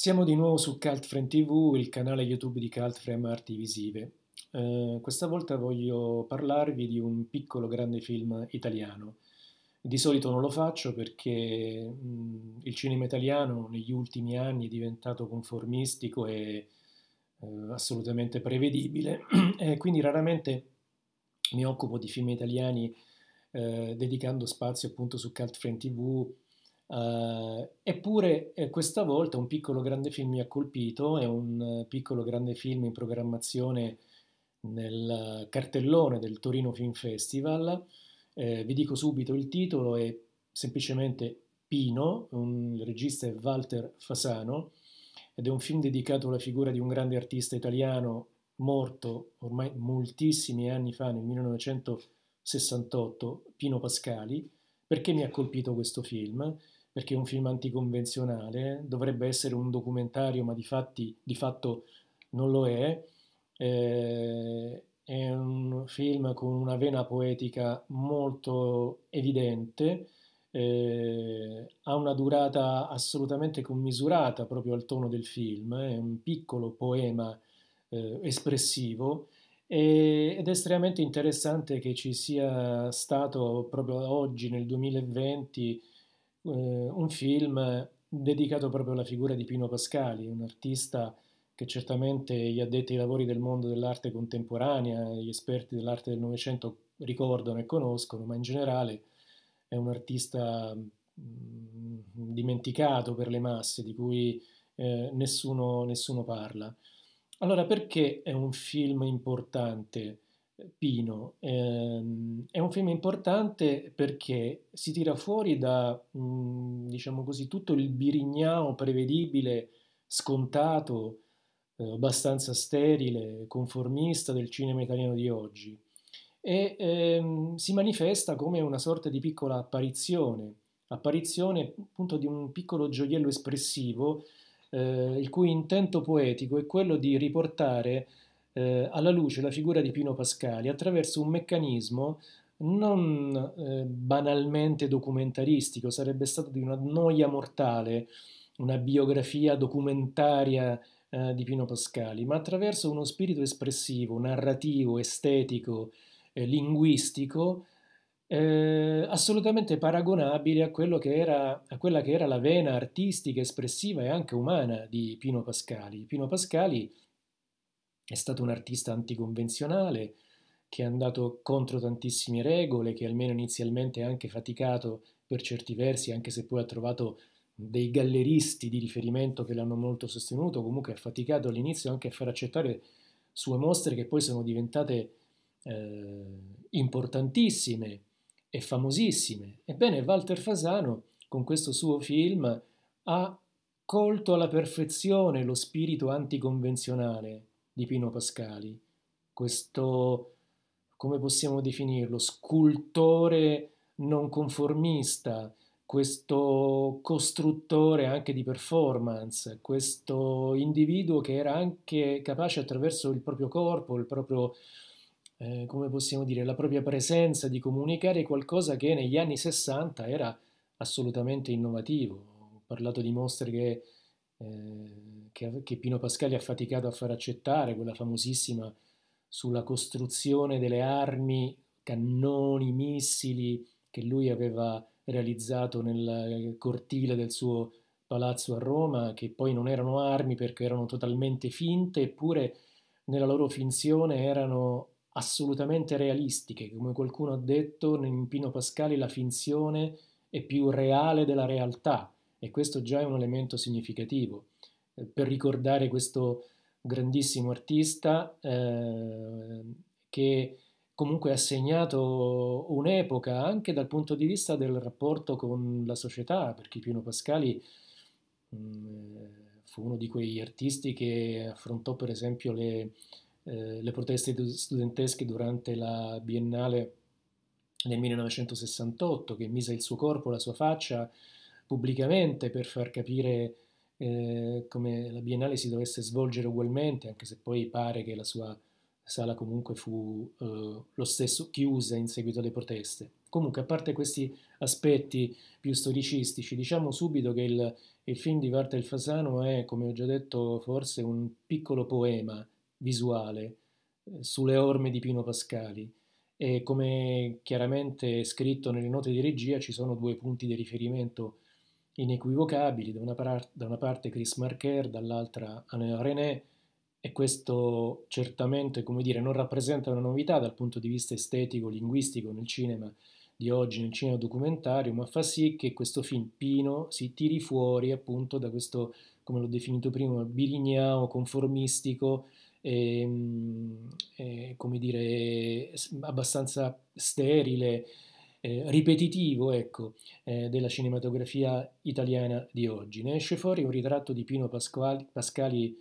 Siamo di nuovo su Cultframe TV, il canale YouTube di Cultframe Arti Visive. Eh, questa volta voglio parlarvi di un piccolo grande film italiano. Di solito non lo faccio perché mh, il cinema italiano negli ultimi anni è diventato conformistico e eh, assolutamente prevedibile e quindi raramente mi occupo di film italiani eh, dedicando spazio appunto su Cultframe TV Uh, eppure eh, questa volta un piccolo grande film mi ha colpito, è un uh, piccolo grande film in programmazione nel cartellone del Torino Film Festival. Eh, vi dico subito il titolo, è semplicemente Pino, un, il regista è Walter Fasano ed è un film dedicato alla figura di un grande artista italiano morto ormai moltissimi anni fa, nel 1968, Pino Pascali. Perché mi ha colpito questo film? Perché è un film anticonvenzionale, dovrebbe essere un documentario, ma di, fatti, di fatto non lo è. Eh, è un film con una vena poetica molto evidente, eh, ha una durata assolutamente commisurata proprio al tono del film, è un piccolo poema eh, espressivo ed è estremamente interessante che ci sia stato proprio oggi nel 2020 eh, un film dedicato proprio alla figura di Pino Pascali, un artista che certamente gli addetti ai lavori del mondo dell'arte contemporanea, gli esperti dell'arte del Novecento ricordano e conoscono, ma in generale è un artista mh, dimenticato per le masse, di cui eh, nessuno, nessuno parla. Allora, perché è un film importante? Pino. Ehm, è un film importante perché si tira fuori da, mh, diciamo così, tutto il birignao prevedibile, scontato, eh, abbastanza sterile, conformista del cinema italiano di oggi e ehm, si manifesta come una sorta di piccola apparizione, apparizione appunto di un piccolo gioiello espressivo eh, il cui intento poetico è quello di riportare eh, alla luce la figura di Pino Pascali attraverso un meccanismo non eh, banalmente documentaristico, sarebbe stato di una noia mortale una biografia documentaria eh, di Pino Pascali, ma attraverso uno spirito espressivo, narrativo, estetico, eh, linguistico, eh, assolutamente paragonabile a, che era, a, quella che era la vena artistica, espressiva e anche umana di Pino Pascali. Pino Pascali è stato un artista anticonvenzionale che è andato contro tantissime regole, che almeno inizialmente ha anche faticato per certi versi, anche se poi ha trovato dei galleristi di riferimento che l'hanno molto sostenuto, comunque ha faticato all'inizio anche a far accettare sue mostre che poi sono diventate eh, importantissime e famosissime. Ebbene, Walter Fasano con questo suo film ha colto alla perfezione lo spirito anticonvenzionale di Pino Pascali, questo, come possiamo definirlo, scultore non conformista, questo costruttore anche di performance, questo individuo che era anche capace attraverso il proprio corpo, il proprio, eh, come possiamo dire, la propria presenza di comunicare qualcosa che negli anni 60 era assolutamente innovativo. Ho parlato di mostre che eh, che, che, Pino Pascali ha faticato a far accettare, quella famosissima sulla costruzione delle armi, cannoni, missili che lui aveva realizzato nel cortile del suo palazzo a Roma, che poi non erano armi perché erano totalmente finte, eppure nella loro finzione erano assolutamente realistiche. Come qualcuno ha detto, in Pino Pascali la finzione è più reale della realtà e questo già è un elemento significativo. Eh, per ricordare questo grandissimo artista eh, che comunque ha segnato un'epoca anche dal punto di vista del rapporto con la società, perché Pino Pascali mh, mm, fu uno di quegli artisti che affrontò per esempio le, eh, le proteste studentesche durante la Biennale nel 1968, che mise il suo corpo, la sua faccia pubblicamente per far capire eh, come la Biennale si dovesse svolgere ugualmente, anche se poi pare che la sua sala comunque fu eh, lo stesso chiusa in seguito alle proteste. Comunque, a parte questi aspetti più storicistici, diciamo subito che il, il film di Walter Fasano è, come ho già detto, forse un piccolo poema visuale eh, sulle orme di Pino Pascali e come chiaramente scritto nelle note di regia ci sono due punti di riferimento inequivocabili, da una, par- da una parte Chris Marker, dall'altra Anna René, e questo certamente, come dire, non rappresenta una novità dal punto di vista estetico, linguistico nel cinema di oggi, nel cinema documentario, ma fa sì che questo film Pino si tiri fuori appunto da questo, come l'ho definito prima, birignao conformistico, e, ehm, e, come dire, abbastanza sterile, eh, ripetitivo ecco, eh, della cinematografia italiana di oggi. Ne esce fuori un ritratto di Pino Pasquali, Pascali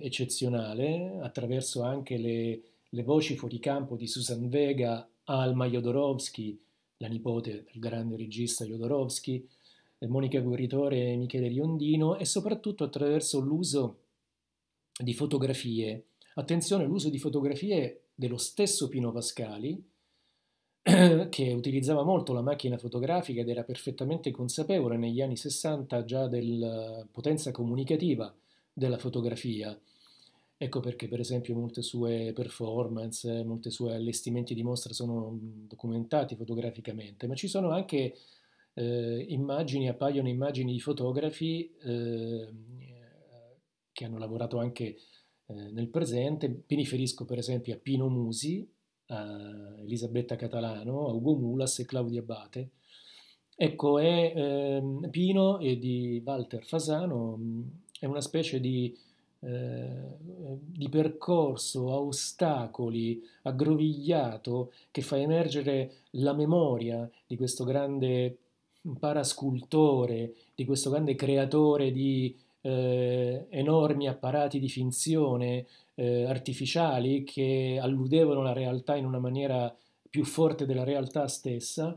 eccezionale, attraverso anche le, le, voci fuori campo di Susan Vega, Alma Jodorowsky, la nipote del grande regista Jodorowsky, eh, Monica Guerritore e Michele Riondino, e soprattutto attraverso l'uso di fotografie. Attenzione, l'uso di fotografie dello stesso Pino Pascali, che utilizzava molto la macchina fotografica ed era perfettamente consapevole negli anni 60 già della potenza comunicativa della fotografia. Ecco perché per esempio molte sue performance, molti suoi allestimenti di mostra sono documentati fotograficamente, ma ci sono anche eh, immagini, appaiono immagini di fotografi eh, che hanno lavorato anche eh, nel presente. Mi riferisco per esempio a Pino Musi, a Elisabetta Catalano, Ugo Mulas e Claudia Abate. Ecco, è, eh, Pino e di Walter Fasano mm, è una specie di, eh, di percorso a ostacoli, aggrovigliato, che fa emergere la memoria di questo grande parascultore, di questo grande creatore di eh, enormi apparati di finzione, eh, artificiali che alludevano alla realtà in una maniera più forte della realtà stessa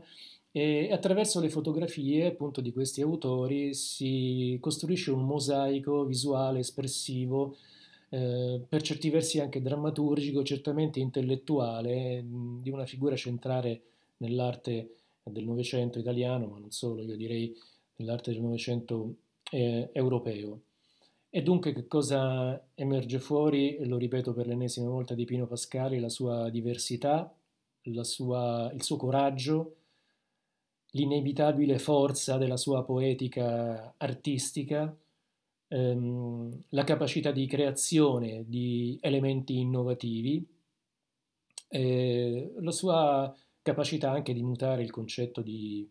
e attraverso le fotografie appunto di questi autori si costruisce un mosaico visuale espressivo eh, per certi versi anche drammaturgico, certamente intellettuale, di una figura centrale nell'arte del Novecento italiano, ma non solo, io direi nell'arte del Novecento eh, europeo. E dunque che cosa emerge fuori, lo ripeto per l'ennesima volta, di Pino Pascali, la sua diversità, la sua, il suo coraggio, l'inevitabile forza della sua poetica artistica, ehm, la capacità di creazione di elementi innovativi, eh, la sua capacità anche di mutare il concetto di,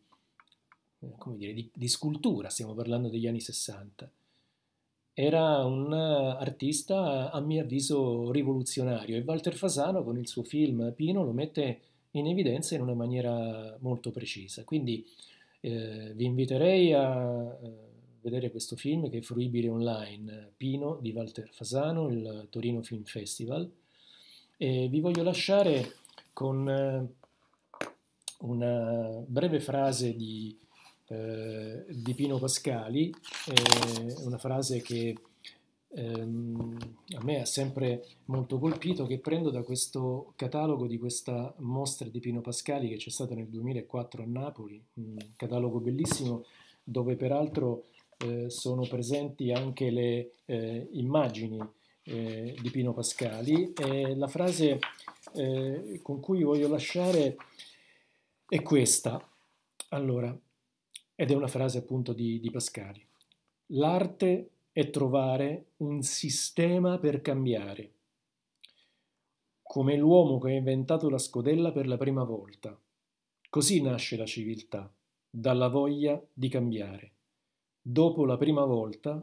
eh, dire, di, di scultura, stiamo parlando degli anni 60 era un artista a mio avviso rivoluzionario e Walter Fasano con il suo film Pino lo mette in evidenza in una maniera molto precisa. Quindi eh, vi inviterei a eh, vedere questo film che è fruibile online, Pino di Walter Fasano, il Torino Film Festival. E vi voglio lasciare con eh, una breve frase di eh, di Pino Pascali, eh, una frase che ehm, a me ha sempre molto colpito, che prendo da questo catalogo di questa mostra di Pino Pascali che c'è stata nel 2004 a Napoli, un catalogo bellissimo dove peraltro eh, sono presenti anche le eh, immagini eh, di Pino Pascali e la frase con cui voglio lasciare è questa. Allora, ed è una frase appunto di, di Pascali. L'arte è trovare un sistema per cambiare, come l'uomo che ha inventato la scodella per la prima volta. Così nasce la civiltà, dalla voglia di cambiare. Dopo la prima volta,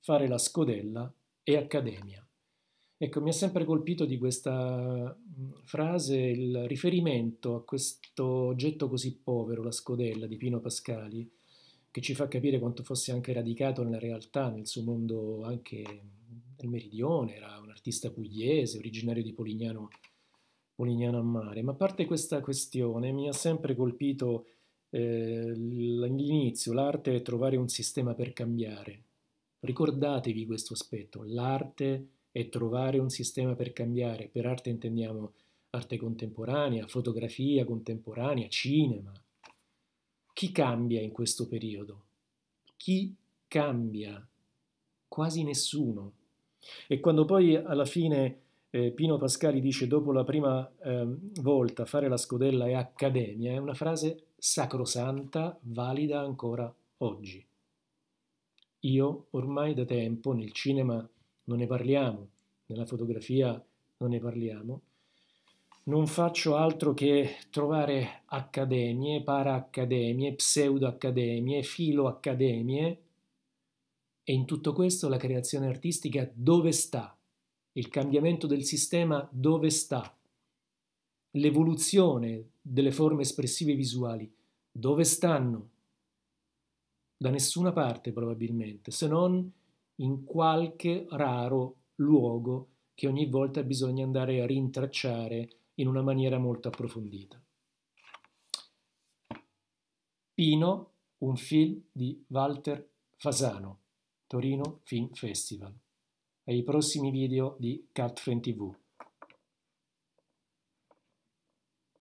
fare la scodella è accademia. Ecco, mi ha sempre colpito di questa frase il riferimento a questo oggetto così povero, la scodella di Pino Pascali, che ci fa capire quanto fosse anche radicato nella realtà, nel suo mondo anche del meridione, era un artista pugliese, originario di Polignano, Polignano a Mare. Ma a parte questa questione, mi ha sempre colpito eh, l'inizio, l'arte è trovare un sistema per cambiare. Ricordatevi questo aspetto, l'arte è trovare un sistema per cambiare. Per arte intendiamo arte contemporanea, fotografia contemporanea, cinema, chi cambia in questo periodo? Chi cambia, quasi nessuno. E quando poi alla fine eh, Pino Pascali dice dopo la prima eh, volta fare la scodella è accademia, è una frase sacrosanta, valida ancora oggi. Io ormai da tempo nel cinema non ne parliamo, nella fotografia non ne parliamo, non faccio altro che trovare accademie, para-accademie, pseudo-accademie, filo-accademie e in tutto questo la creazione artistica dove sta? Il cambiamento del sistema dove sta? L'evoluzione delle forme espressive visuali dove stanno? Da nessuna parte probabilmente, se non in qualche raro luogo che ogni volta bisogna andare a rintracciare in una maniera molto approfondita. Pino, un film di Walter Fasano, Torino Film Festival. Ai prossimi video di Catfriend TV.